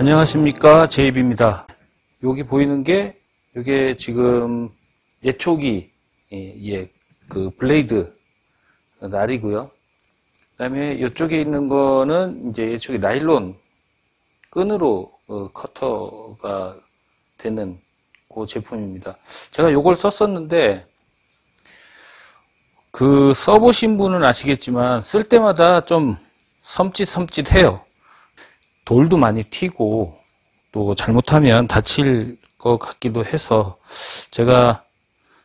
안녕하십니까 제이비입니다. 여기 보이는 게 이게 지금 예초기 예, 그 blade 날이고요. 그 다음에 이쪽에 있는 거는 이제 예초기 나일론 끈으로 어, 커터가 되는 그 제품입니다. 제가 요걸 썼었는데 그 써보신 분은 아시겠지만 쓸 때마다 좀 섬찟섬찟해요. 돌도 많이 튀고 또 잘못하면 다칠 것 같기도 해서 제가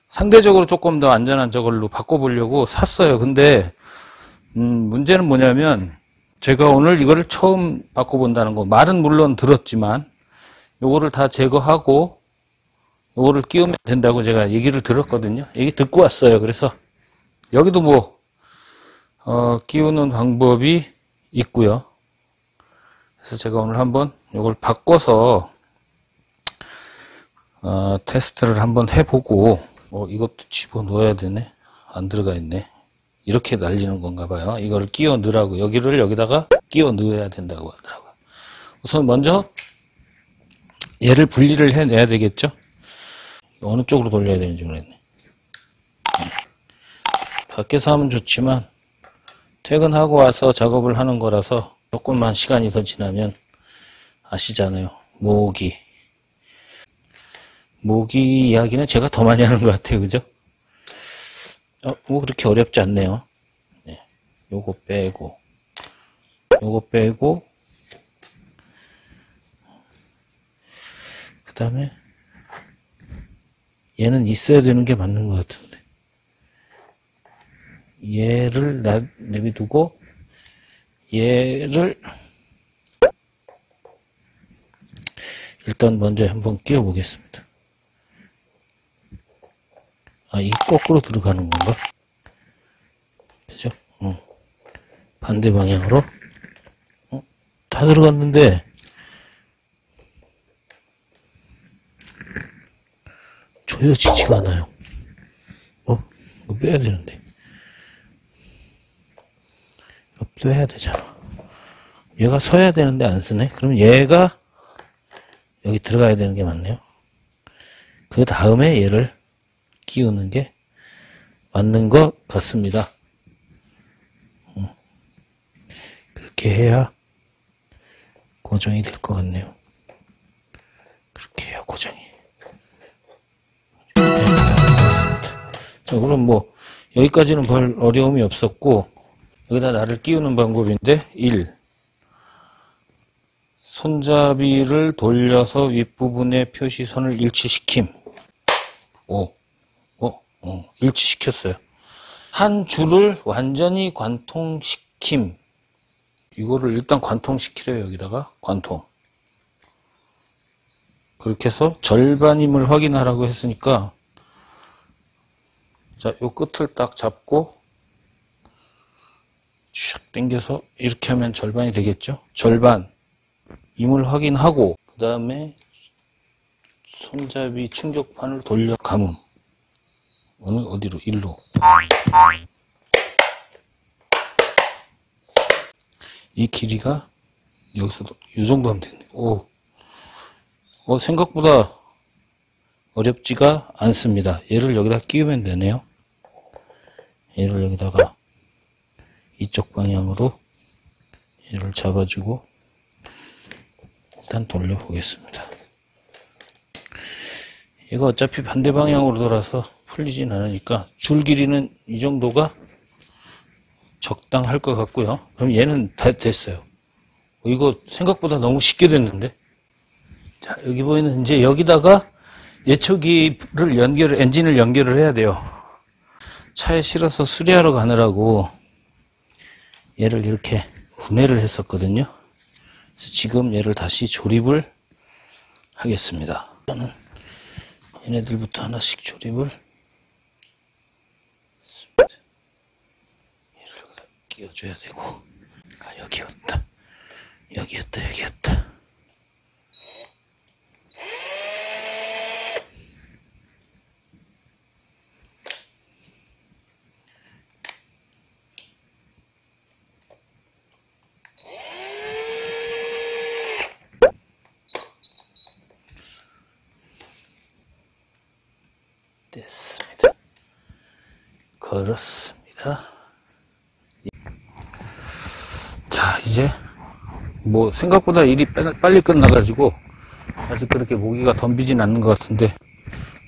상대적으로 조금 더 안전한 저걸로 바꿔보려고 샀어요. 근데 음, 문제는 뭐냐면 제가 오늘 이거를 처음 바꿔본다는 거 말은 물론 들었지만 요거를 다 제거하고 요거를 끼우면 된다고 제가 얘기를 들었거든요. 얘기 듣고 왔어요. 그래서 여기도 뭐 어, 끼우는 방법이 있고요. 그래서 제가 오늘 한번 이걸 바꿔서 어, 테스트를 한번 해보고 어, 이것도 집어넣어야 되네? 안 들어가 있네? 이렇게 날리는 건가 봐요. 이거를 끼워 넣으라고. 여기를 여기다가 끼워 넣어야 된다고 하더라고요. 우선 먼저 얘를 분리를 해내야 되겠죠? 어느 쪽으로 돌려야 되는지 모르겠네. 밖에서 하면 좋지만 퇴근하고 와서 작업을 하는 거라서 조금만 시간이 더 지나면 아시잖아요. 모기. 모기 이야기는 제가 더 많이 하는 것 같아요. 그죠? 어, 뭐 그렇게 어렵지 않네요. 네. 요거 빼고, 요거 빼고, 그 다음에 얘는 있어야 되는 게 맞는 것 같은데. 얘를 내비두고 얘를 일단 먼저 한번 끼워 보겠습니다. 아, 이 거꾸로 들어가는 건가? 그죠? 어. 반대 방향으로. 어? 다 들어갔는데, 조여지지가 않아요. 어? 이거 빼야 되는데. 이거 해야 되잖아. 얘가 서야 되는데 안 쓰네? 그럼 얘가 여기 들어가야 되는 게 맞네요. 그 다음에 얘를 끼우는 게 맞는 것 같습니다. 음. 그렇게 해야 고정이 될 것 같네요. 그렇게 해야 고정이. 자, 그럼 뭐, 여기까지는 별 어려움이 없었고, 여기다 나를 끼우는 방법인데 1. 손잡이를 돌려서 윗부분의 표시선을 일치시킴. 5. 어, 어, 일치시켰어요. 한 줄을 완전히 관통시킴. 이거를 일단 관통시키래요, 여기다가. 관통. 그렇게 해서 절반임을 확인하라고 했으니까, 자, 요 끝을 딱 잡고, 슉 당겨서 이렇게 하면 절반이 되겠죠? 절반. 임을 확인하고 그 다음에 손잡이 충격판을 돌려 감음. 어느 어디로? 일로. 이 길이가 여기서도 이 정도 하면 되네. 오. 어, 생각보다 어렵지가 않습니다. 얘를 여기다 끼우면 되네요. 얘를 여기다가 이쪽 방향으로 얘를 잡아주고 일단 돌려보겠습니다. 이거 어차피 반대 방향으로 돌아서 풀리진 않으니까 줄 길이는 이 정도가 적당할 것 같고요. 그럼 얘는 다 됐어요. 이거 생각보다 너무 쉽게 됐는데. 자, 여기 보이는 이제 여기다가 예초기를 연결, 엔진을 연결을 해야 돼요. 차에 실어서 수리하러 가느라고 얘를 이렇게 분해를 했었거든요. 지금 얘를 다시 조립을 하겠습니다. 저는 얘네들부터 하나씩 조립을 얘를 끼워줘야 되고. 아 여기였다. 여기였다 여기였다 그렇습니다. 자, 이제 뭐 생각보다 일이 빨- 빨리 끝나가지고 아직 그렇게 모기가 덤비진 않는 것 같은데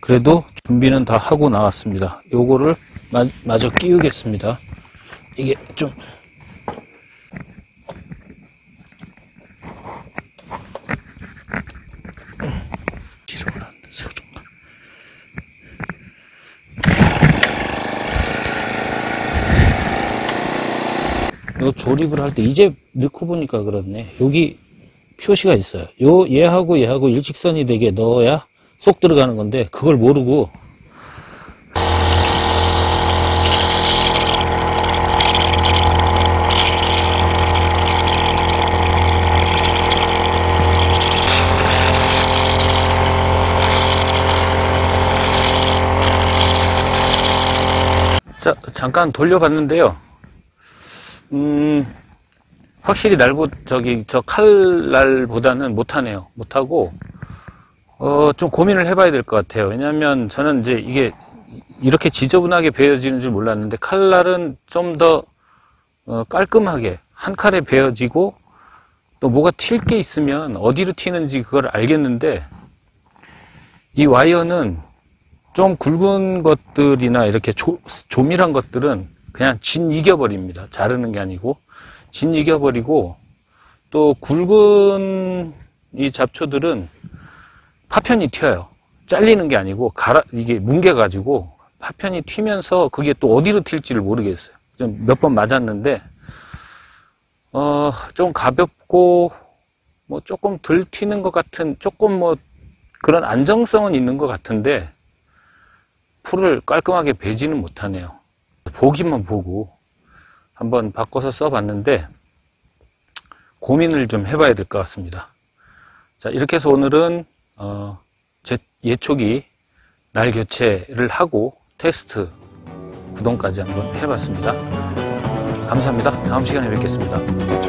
그래도 준비는 다 하고 나왔습니다. 요거를 마, 마저 끼우겠습니다. 이게 좀 기름을 안 넣어서 그런가. 요 조립을 할 때 이제 넣고 보니까 그렇네. 여기 표시가 있어요. 요 얘하고 얘하고 일직선이 되게 넣어야 쏙 들어가는 건데 그걸 모르고 자, 잠깐 돌려봤는데요. 음, 확실히 날보, 저기, 저 칼날보다는 못하네요. 못하고, 어, 좀 고민을 해봐야 될 것 같아요. 왜냐면 저는 이제 이게 이렇게 지저분하게 베어지는 줄 몰랐는데, 칼날은 좀 더, 어, 깔끔하게 한 칼에 베어지고, 또 뭐가 튈 게 있으면 어디로 튀는지 그걸 알겠는데, 이 와이어는 좀 굵은 것들이나 이렇게 조, 조밀한 것들은 그냥 진 이겨버립니다. 자르는 게 아니고 진 이겨버리고 또 굵은 이 잡초들은 파편이 튀어요. 잘리는 게 아니고 갈아 이게 뭉개 가지고 파편이 튀면서 그게 또 어디로 튈지를 모르겠어요. 좀 몇 번 맞았는데 어 좀 가볍고 뭐 조금 덜 튀는 것 같은 조금 뭐 그런 안정성은 있는 것 같은데 풀을 깔끔하게 베지는 못하네요. 보기만 보고 한번 바꿔서 써봤는데 고민을 좀 해봐야 될 것 같습니다. 자 이렇게 해서 오늘은 어, 제 예초기 날 교체를 하고 테스트 구동까지 한번 해봤습니다. 감사합니다. 다음 시간에 뵙겠습니다.